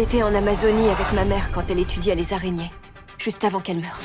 J'étais en Amazonie avec ma mère quand elle étudiait les araignées, juste avant qu'elle meure.